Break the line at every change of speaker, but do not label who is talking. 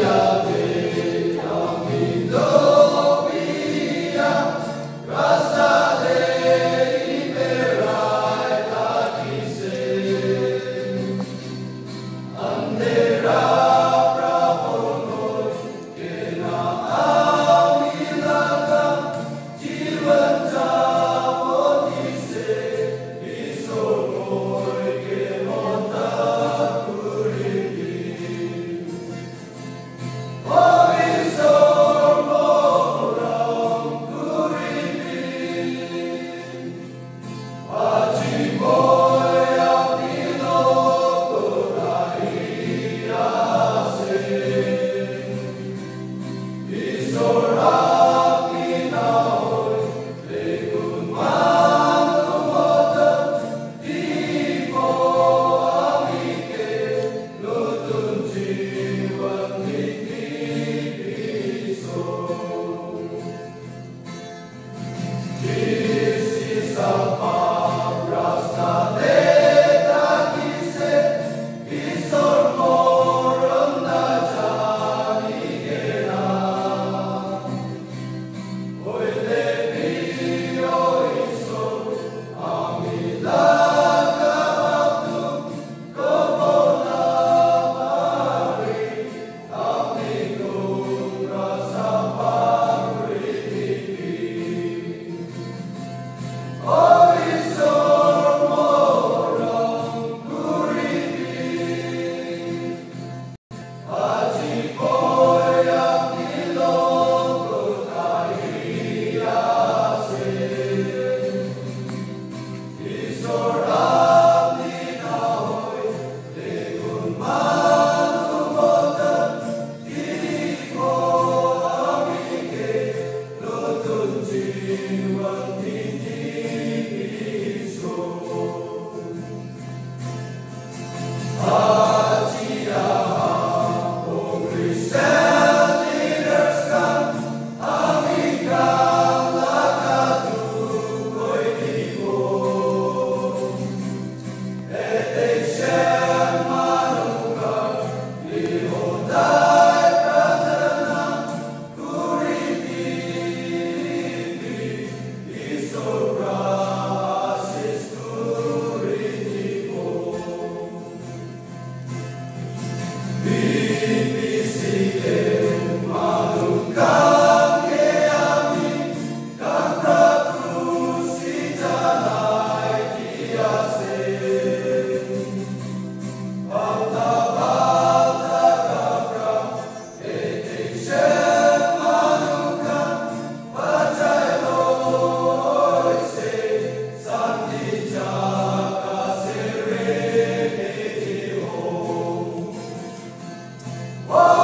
Yahweh. story. Oh!